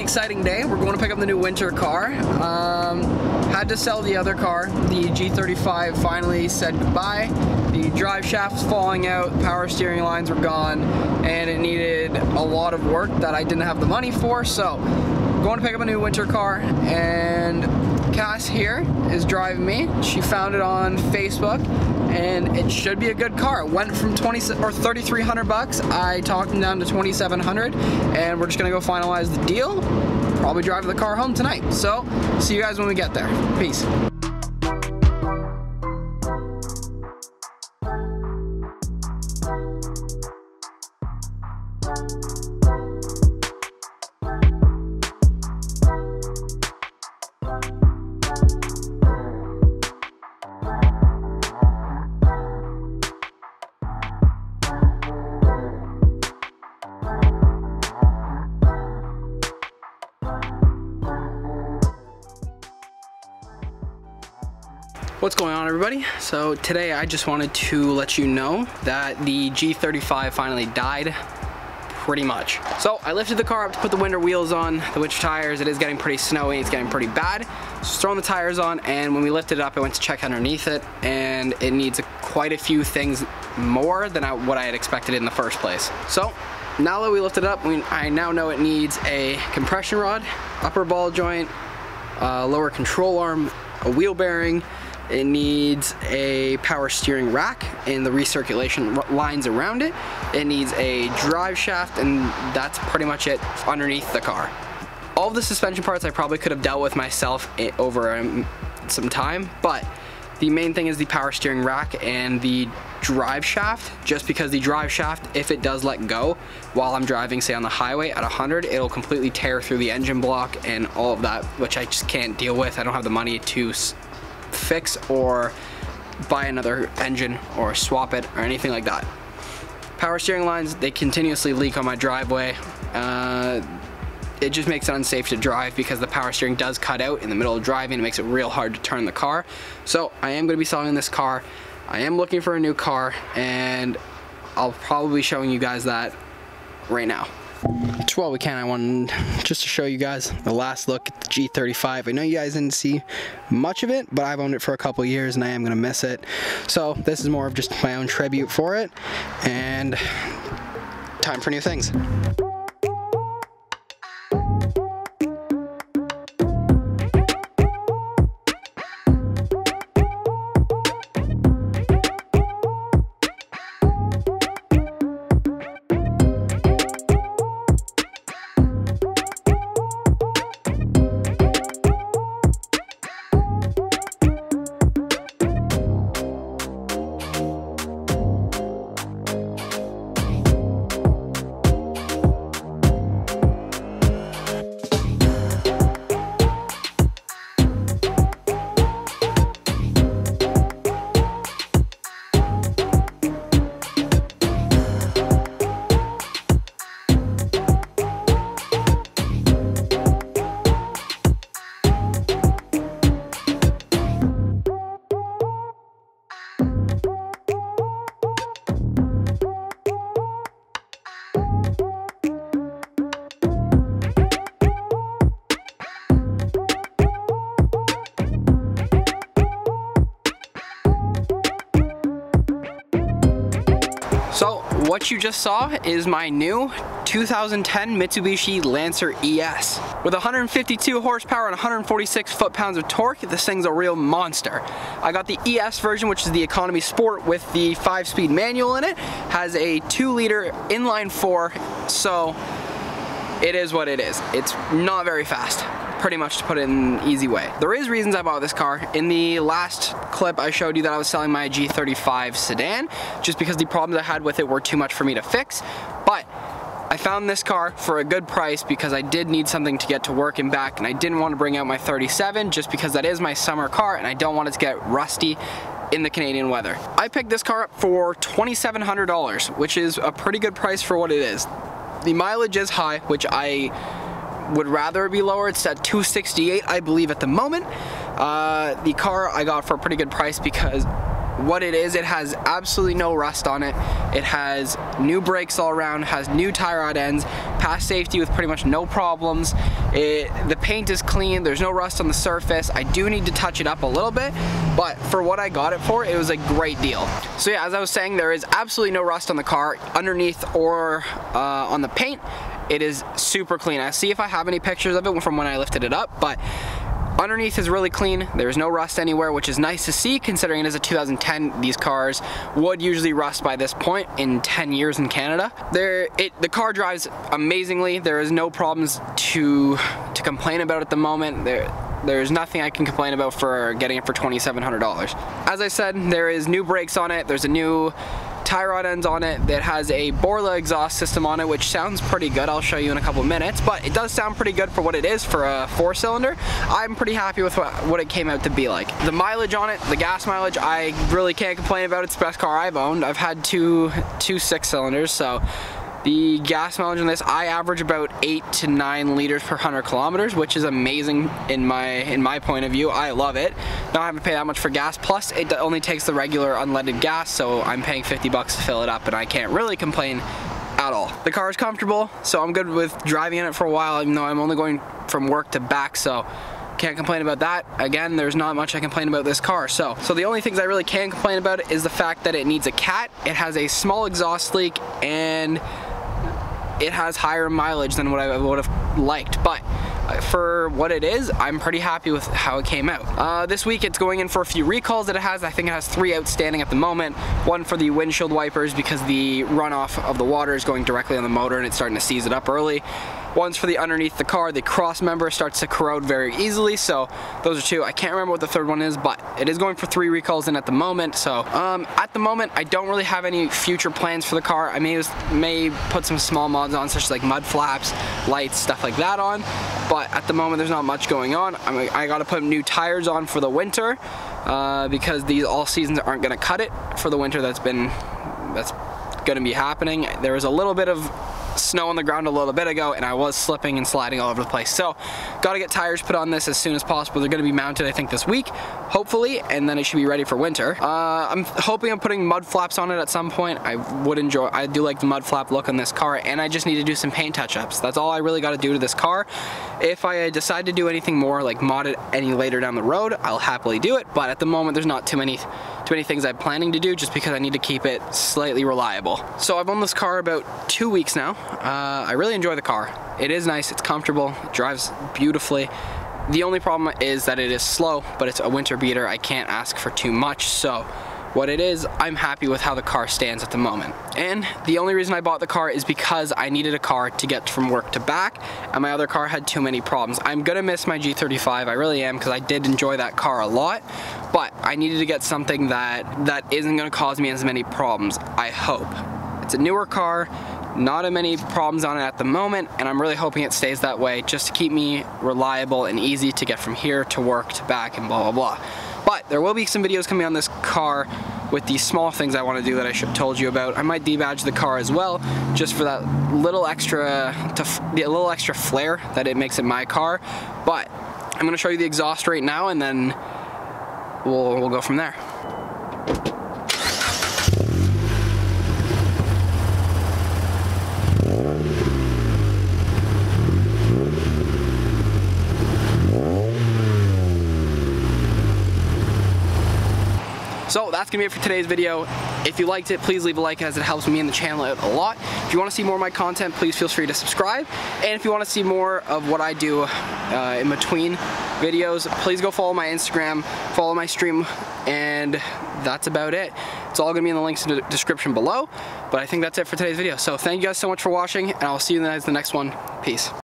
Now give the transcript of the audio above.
exciting day. We're going to pick up the new winter car. Um, had to sell the other car. The G35 finally said goodbye. The drive shaft's falling out, power steering lines were gone, and it needed a lot of work that I didn't have the money for. So, going to pick up a new winter car, and Cass here is driving me. She found it on Facebook and it should be a good car. It went from 20 or 3,300 bucks. I talked him down to 2,700 and we're just gonna go finalize the deal. Probably drive the car home tonight. So, see you guys when we get there. Peace. What's going on everybody? So today I just wanted to let you know that the G35 finally died pretty much. So I lifted the car up to put the winter wheels on, the winter tires. It is getting pretty snowy, it's getting pretty bad. So throwing the tires on and when we lifted it up I went to check underneath it and it needs a, quite a few things more than I, what I had expected in the first place. So now that we lifted it up, we, I now know it needs a compression rod, upper ball joint, uh, lower control arm, a wheel bearing, it needs a power steering rack and the recirculation lines around it. It needs a drive shaft and that's pretty much it underneath the car. All of the suspension parts I probably could have dealt with myself over um, some time, but the main thing is the power steering rack and the drive shaft, just because the drive shaft, if it does let go while I'm driving, say on the highway at 100, it'll completely tear through the engine block and all of that, which I just can't deal with. I don't have the money to fix or buy another engine or swap it or anything like that. Power steering lines, they continuously leak on my driveway. Uh, it just makes it unsafe to drive because the power steering does cut out in the middle of driving. It makes it real hard to turn the car. So I am going to be selling this car. I am looking for a new car and I'll probably be showing you guys that right now. Just while we can, I wanted just to show you guys the last look at the G35. I know you guys didn't see much of it, but I've owned it for a couple years and I am gonna miss it. So this is more of just my own tribute for it and time for new things. What you just saw is my new 2010 Mitsubishi Lancer ES. With 152 horsepower and 146 foot-pounds of torque, this thing's a real monster. I got the ES version, which is the economy sport with the 5-speed manual in it. Has a 2-liter inline 4, so it is what it is. It's not very fast pretty much to put it in an easy way. There is reasons I bought this car. In the last clip I showed you that I was selling my G35 sedan just because the problems I had with it were too much for me to fix. But I found this car for a good price because I did need something to get to work and back and I didn't want to bring out my 37 just because that is my summer car and I don't want it to get rusty in the Canadian weather. I picked this car up for $2,700 which is a pretty good price for what it is. The mileage is high which I would rather be lower. It's at 268, I believe, at the moment. Uh, the car I got for a pretty good price because what it is, it has absolutely no rust on it. It has new brakes all around, has new tie rod ends, passed safety with pretty much no problems. It, the paint is clean, there's no rust on the surface. I do need to touch it up a little bit, but for what I got it for, it was a great deal. So yeah, as I was saying, there is absolutely no rust on the car underneath or uh, on the paint. It is super clean. I see if I have any pictures of it from when I lifted it up, but Underneath is really clean. There's no rust anywhere, which is nice to see considering it is a 2010. These cars would usually rust by this point in 10 years in Canada. There, it, the car drives amazingly. There is no problems to, to complain about at the moment. There, there's nothing I can complain about for getting it for $2,700. As I said, there is new brakes on it. There's a new tie rod ends on it that has a Borla exhaust system on it, which sounds pretty good. I'll show you in a couple minutes, but it does sound pretty good for what it is for a four cylinder. I'm pretty happy with what, what it came out to be like. The mileage on it, the gas mileage, I really can't complain about. It's the best car I've owned. I've had two, two six cylinders, so the gas mileage on this, I average about eight to nine liters per hundred kilometers, which is amazing in my in my point of view. I love it. Not have to pay that much for gas. Plus, it only takes the regular unleaded gas, so I'm paying 50 bucks to fill it up, and I can't really complain at all. The car is comfortable, so I'm good with driving in it for a while, even though I'm only going from work to back, so can't complain about that. Again, there's not much I complain about this car. So, so the only things I really can complain about is the fact that it needs a cat. It has a small exhaust leak and it has higher mileage than what I would have liked, but uh, for what it is, I'm pretty happy with how it came out. Uh, this week it's going in for a few recalls that it has. I think it has three outstanding at the moment. One for the windshield wipers because the runoff of the water is going directly on the motor and it's starting to seize it up early. One's for the underneath the car. The cross member starts to corrode very easily, so those are two. I can't remember what the third one is, but it is going for three recalls in at the moment. So um, at the moment, I don't really have any future plans for the car. I may, may put some small mods on, such as like mud flaps, lights, stuff like that on. But at the moment, there's not much going on. I, I gotta put new tires on for the winter uh, because these all seasons aren't gonna cut it for the winter that's been, that's gonna be happening. There was a little bit of snow on the ground a little bit ago and I was slipping and sliding all over the place. So got to get tires put on this as soon as possible. They're going to be mounted I think this week, hopefully, and then it should be ready for winter. Uh, I'm hoping I'm putting mud flaps on it at some point. I would enjoy, I do like the mud flap look on this car and I just need to do some paint touch-ups. That's all I really got to do to this car. If I decide to do anything more like mod it any later down the road, I'll happily do it, but at the moment there's not too many too many things I'm planning to do just because I need to keep it slightly reliable. So I've owned this car about two weeks now. Uh, I really enjoy the car. It is nice, it's comfortable, it drives beautifully. The only problem is that it is slow, but it's a winter beater. I can't ask for too much, so what it is, I'm happy with how the car stands at the moment. And the only reason I bought the car is because I needed a car to get from work to back, and my other car had too many problems. I'm gonna miss my G35, I really am, because I did enjoy that car a lot, but I needed to get something that, that isn't gonna cause me as many problems, I hope. It's a newer car, not as many problems on it at the moment, and I'm really hoping it stays that way just to keep me reliable and easy to get from here to work to back and blah, blah, blah. But there will be some videos coming on this car with the small things I want to do that I should have told you about. I might debadge the car as well, just for that little extra, to, the little extra flair that it makes in my car. But I'm going to show you the exhaust right now, and then we'll, we'll go from there. So that's gonna be it for today's video. If you liked it, please leave a like as it helps me and the channel out a lot. If you wanna see more of my content, please feel free to subscribe. And if you wanna see more of what I do uh, in between videos, please go follow my Instagram, follow my stream, and that's about it. It's all gonna be in the links in the description below, but I think that's it for today's video. So thank you guys so much for watching, and I'll see you guys in the next one. Peace.